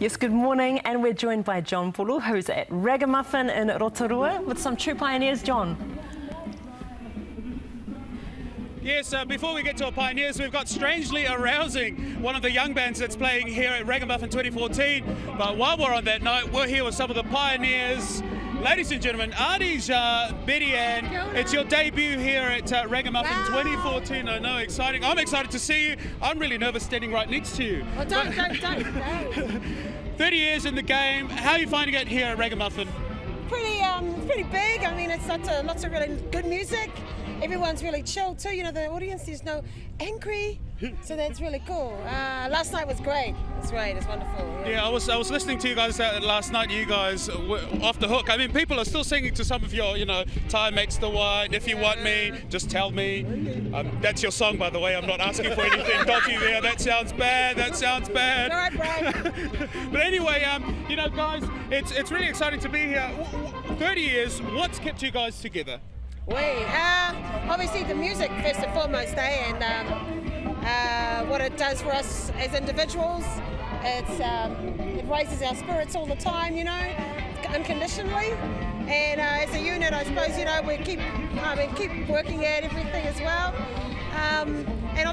Yes, good morning, and we're joined by John Pulu, who's at Raggamuffin in Rotorua with some true pioneers. John. Yes, uh, before we get to our pioneers, we've got Strangely Arousing, one of the young bands that's playing here at Raggamuffin 2014. But while we're on that note, we're here with some of the pioneers. Ladies and gentlemen, Ardijah, Betty Ann, it's your debut here at uh, Raggamuffin Wow. 2014. I know, exciting. I'm excited to see you. I'm really nervous standing right next to you. Don't, don't, don't, don't. 30 years in the game. How are you finding it here at Raggamuffin? Pretty, um, pretty big. I mean, it's lots of, lots of really good music. Everyone's really chill too. You know, the audience is no angry, so that's really cool. Uh, last night was great. It's great. It's wonderful. Yeah, I was I was listening to you guys uh, last night. You guys were off the hook. I mean, people are still singing to some of your, you know, time makes the wine. If you want me, just tell me. Um, that's your song, by the way. I'm not asking for anything dodgy there. That sounds bad. That sounds bad. All right, Brad. but anyway, um, you know, guys, it's it's really exciting to be here. W- w- 30 years. What's kept you guys together? Wait, uh, obviously the music first and foremost, eh? And um, uh, what it does for us as individuals. It's um, it raises our spirits all the time, you know, unconditionally. And uh, as a unit, I suppose you know we keep I mean keep working at everything as well. Um,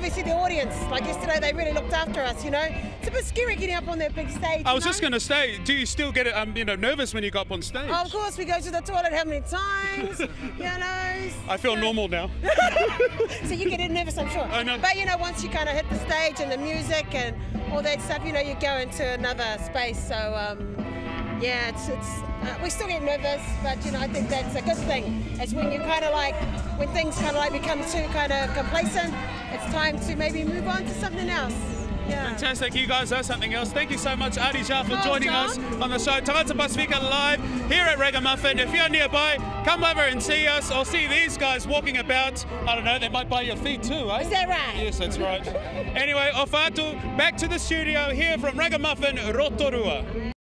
obviously the audience, like yesterday, they really looked after us. You know, it's a bit scary getting up on that big stage. I was just going to say, do you still get um, you know nervous when you go up on stage? Oh, of course, we go to the toilet how many times? you know. I feel so- normal now. so you get nervous, I'm sure. I know. But you know, once you kind of hit the stage and the music and all that stuff, you know, you go into another space. So um, yeah, it's it's uh, we still get nervous, but you know, I think that's a good thing. It's when you kind of like when things kind of like become too kind of complacent. It's time to maybe move on to something else. Yeah. Fantastic, you guys are something else. Thank you so much, Ardijah, for joining us on the show. Tagata Pasifika Live here at Raggamuffin. If you're nearby, come over and see us or see these guys walking about. I don't know, they might buy your feet too, eh? Is that right? Yes, that's right. anyway, Ofatu, back to the studio here from Raggamuffin, Rotorua.